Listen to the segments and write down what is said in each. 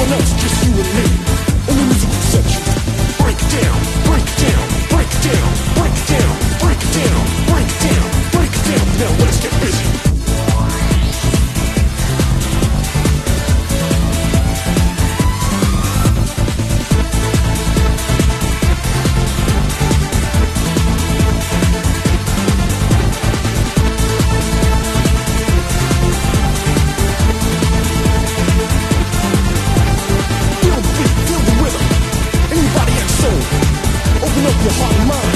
one else, just you and me. Only musical section. Break down, break down, break down, break down. 也放慢。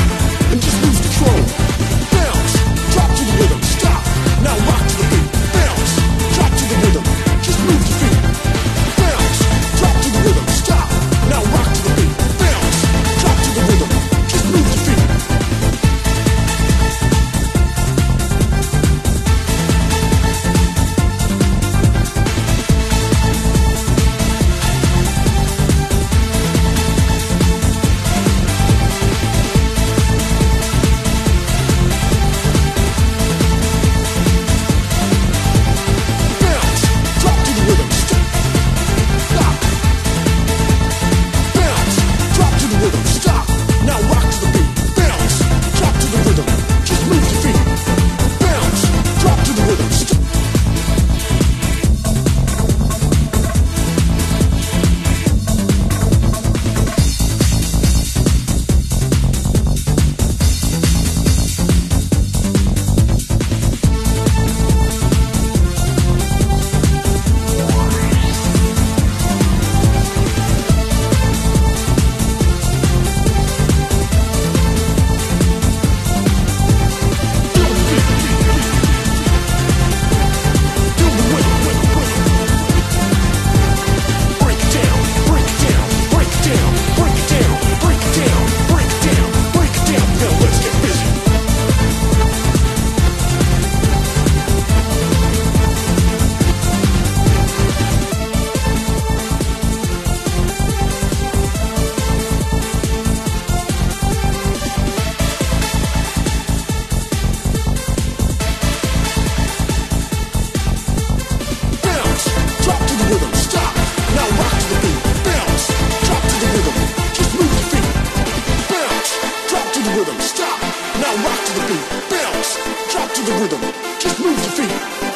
the beat, bounce, drop to the rhythm, just move your feet.